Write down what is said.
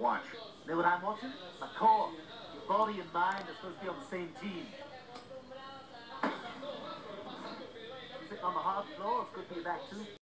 watch? Know what I'm watching? My core. Your body and mind are supposed to be on the same team. Sitting on the hard floor, it's good for your back too.